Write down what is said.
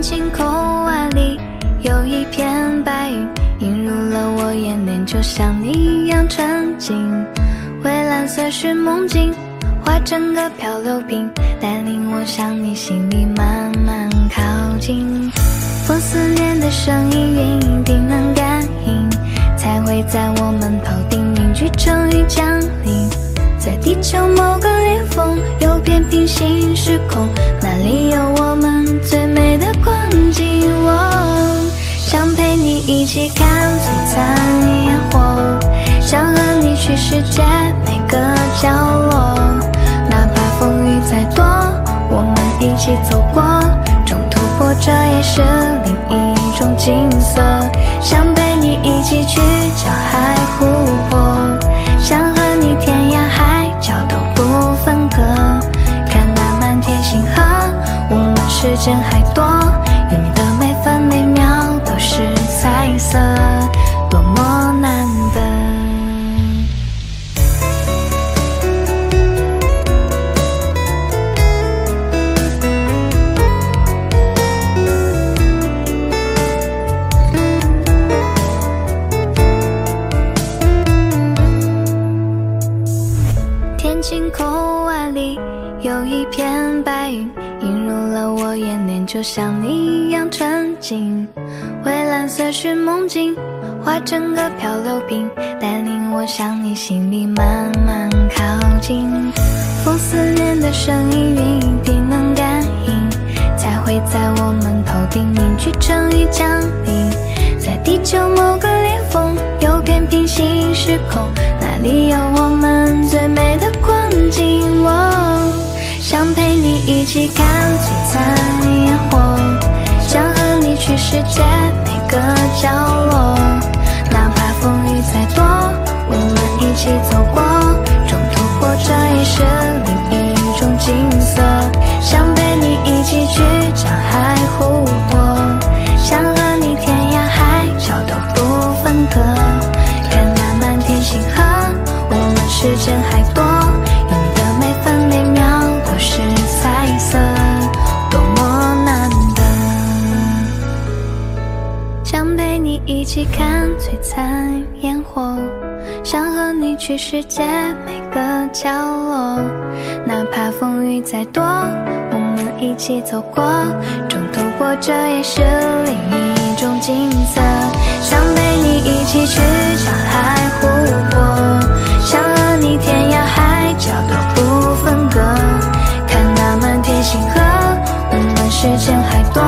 晴空万里，有一片白云，映入了我眼帘，就像你一样纯净。蔚蓝色是梦境，化成个漂流瓶，带领我向你心里慢慢靠近。风思念的声音，云一定能感应，才会在我们头顶凝聚成雨降临。在地球某个裂缝，有片平行时空，那里有我一起看璀璨烟火，想和你去世界每个角落，哪怕风雨再多，我们一起走过，中途波折也是另一种景色。想陪你一起去角海湖泊，想和你天涯海角都不分割。看那满天星河，我们时间还多，色，多么晴空万里，有一片白云，映入了我眼帘，就像你一样纯净。蔚蓝色是梦境，化成个漂流瓶，带领我向你心里慢慢靠近。风思念的声音，云一定能感应，才会在我们头顶凝聚成雨降临。在地球某个裂缝，有片平行时空，那里有我一起看璀璨烟火，想和你去世界每个角落，想陪你一起看璀璨烟火，想和你去世界每个角落，哪怕风雨再多，我们一起走过，中途波折也是另一种景色。想陪你一起去角海湖泊，想和你天涯海角都不分割。看那满天星河，我们时间还多。